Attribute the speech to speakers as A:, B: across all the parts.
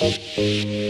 A: Thank you.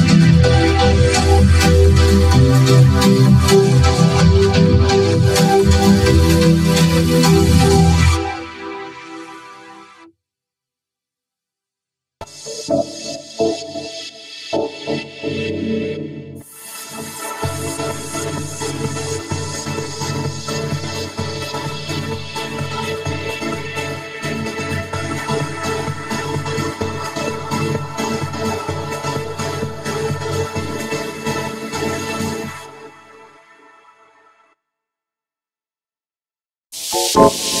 A: Thank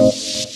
A: Thank you.